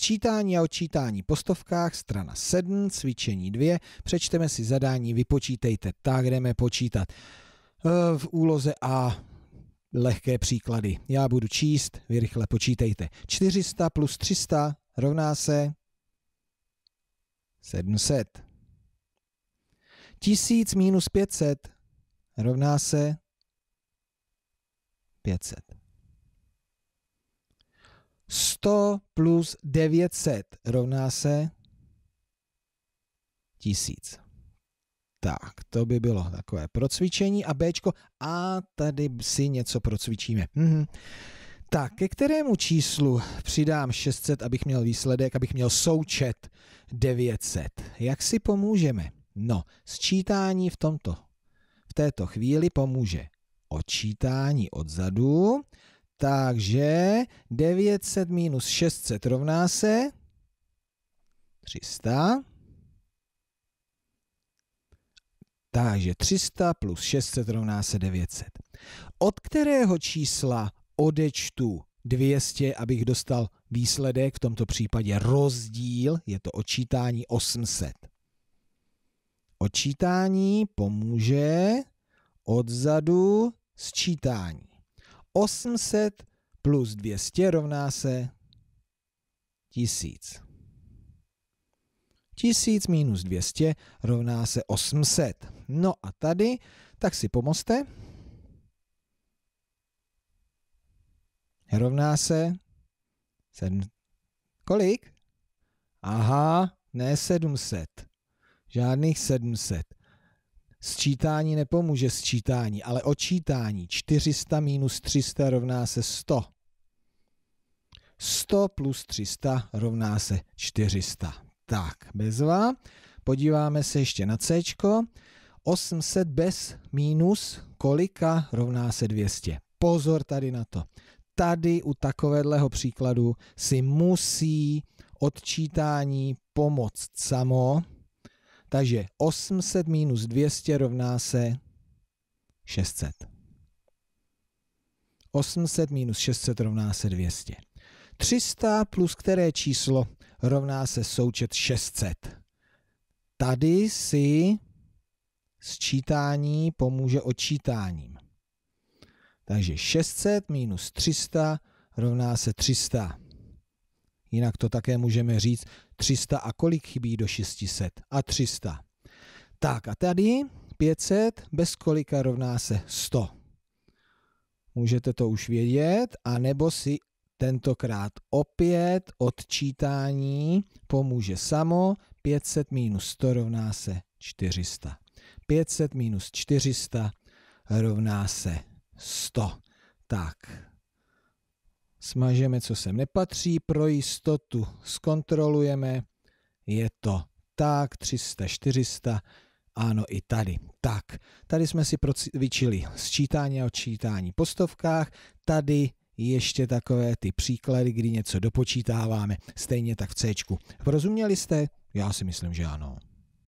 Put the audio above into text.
Sčítání a odčítání po stovkách, strana 7, cvičení 2. Přečteme si zadání, vypočítejte. Tak jdeme počítat. Eh, v úloze A lehké příklady. Já budu číst, vy rychle počítejte. 400 plus 300 rovná se 700. 1000 minus 500 rovná se 500. 100 plus 900 rovná se 1000. Tak, to by bylo takové procvičení a Bčko, a tady si něco procvičíme. Mhm. Tak, ke kterému číslu přidám 600, abych měl výsledek, abych měl součet 900? Jak si pomůžeme? No, sčítání v tomto, v této chvíli pomůže odčítání odzadu, takže 900 minus 600 rovná se 300. Takže 300 plus 600 rovná se 900. Od kterého čísla odečtu 200, abych dostal výsledek, v tomto případě rozdíl, je to odčítání 800. Odčítání pomůže odzadu sčítání. 800 plus 200 rovná se 1000. 1000 minus 200 rovná se 800. No a tady, tak si pomozte. Rovná se 7. Kolik? Aha, ne 700. Žádných 700. Sčítání nepomůže sčítání, ale odčítání. 400 minus 300 rovná se 100. 100 plus 300 rovná se 400. Tak, bezva. Podíváme se ještě na C. 800 bez minus kolika rovná se 200. Pozor tady na to. Tady u takovéhleho příkladu si musí odčítání pomoct samo, takže 800 minus 200 rovná se 600. 800 minus 600 rovná se 200. 300 plus které číslo rovná se součet 600. Tady si sčítání pomůže odčítáním. Takže 600 minus 300 rovná se 300. Jinak to také můžeme říct 300 a kolik chybí do 600? A 300. Tak a tady 500 bez kolika rovná se 100. Můžete to už vědět, anebo si tentokrát opět odčítání pomůže samo. 500 minus 100 rovná se 400. 500 minus 400 rovná se 100. Tak, smažeme, co sem nepatří, pro jistotu zkontrolujeme, je to tak, 300, 400, ano i tady. Tak, tady jsme si procvičili sčítání a odčítání po stovkách, tady ještě takové ty příklady, kdy něco dopočítáváme, stejně tak v C. Porozuměli jste? Já si myslím, že ano.